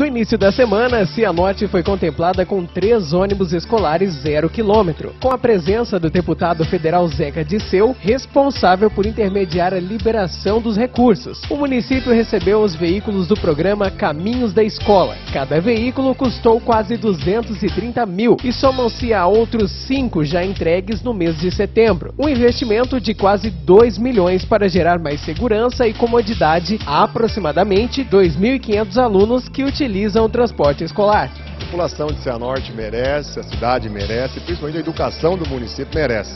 No início da semana, Cianorte foi contemplada com três ônibus escolares zero quilômetro, com a presença do deputado federal Zeca Disseu, responsável por intermediar a liberação dos recursos. O município recebeu os veículos do programa Caminhos da Escola. Cada veículo custou quase 230 mil e somam-se a outros cinco já entregues no mês de setembro. Um investimento de quase 2 milhões para gerar mais segurança e comodidade a aproximadamente 2.500 alunos que utilizam utilizam o transporte escolar. A população de Cianorte merece, a cidade merece, principalmente a educação do município merece.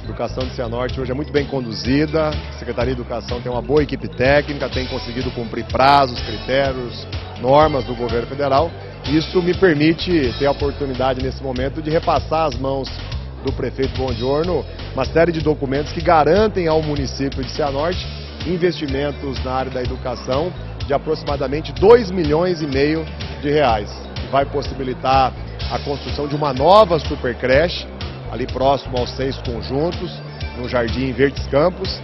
A educação de Cianorte hoje é muito bem conduzida, a Secretaria de Educação tem uma boa equipe técnica, tem conseguido cumprir prazos, critérios, normas do governo federal. Isso me permite ter a oportunidade nesse momento de repassar às mãos do prefeito Bondiorno uma série de documentos que garantem ao município de Cianorte investimentos na área da educação de aproximadamente 2 milhões e meio de reais, que vai possibilitar a construção de uma nova supercreche, ali próximo aos seis conjuntos, no Jardim Verdes Campos,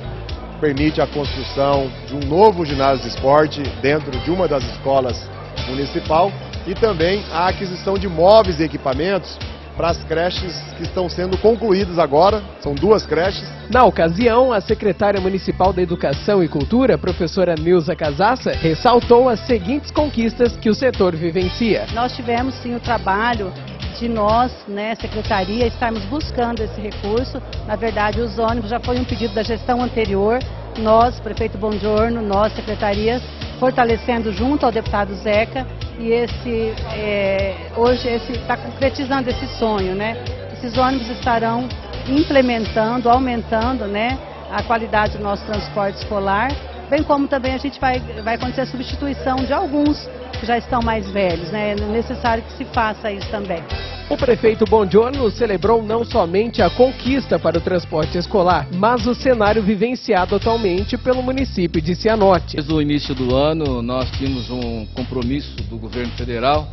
permite a construção de um novo ginásio de esporte dentro de uma das escolas municipal e também a aquisição de móveis e equipamentos para as creches que estão sendo concluídas agora, são duas creches. Na ocasião, a secretária municipal da Educação e Cultura, professora Nilza Casassa, ressaltou as seguintes conquistas que o setor vivencia. Nós tivemos sim o trabalho de nós, né, secretaria, estarmos buscando esse recurso. Na verdade, os ônibus já foi um pedido da gestão anterior. Nós, prefeito Bongiorno, nós, secretarias, fortalecendo junto ao deputado Zeca e esse é, hoje está concretizando esse sonho, né? Esses ônibus estarão implementando, aumentando, né, a qualidade do nosso transporte escolar, bem como também a gente vai, vai acontecer a substituição de alguns que já estão mais velhos, né? É necessário que se faça isso também. O prefeito Bongiorno celebrou não somente a conquista para o transporte escolar, mas o cenário vivenciado atualmente pelo município de Cianorte. Desde o início do ano, nós tínhamos um compromisso do governo federal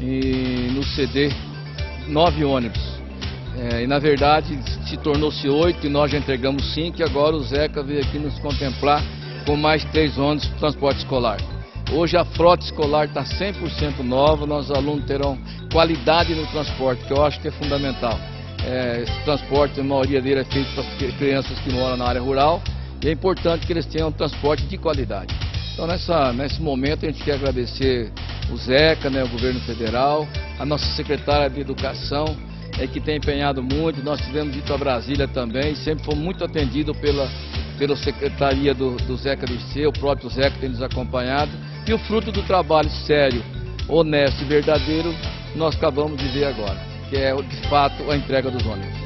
em nos ceder nove ônibus. É, e na verdade se tornou-se oito e nós já entregamos cinco e agora o Zeca veio aqui nos contemplar com mais três ônibus para transporte escolar. Hoje a frota escolar está 100% nova, nossos alunos terão qualidade no transporte, que eu acho que é fundamental. É, esse transporte, a maioria dele é feito para as crianças que moram na área rural e é importante que eles tenham um transporte de qualidade. Então nessa, nesse momento a gente quer agradecer o Zeca, né, o governo federal, a nossa secretária de Educação, é, que tem empenhado muito. Nós tivemos ido a Brasília também, sempre fomos muito atendidos pela, pela secretaria do, do Zeca Liceu, o próprio Zeca tem nos acompanhado. E o fruto do trabalho sério, honesto e verdadeiro, nós acabamos de ver agora, que é de fato a entrega dos ônibus.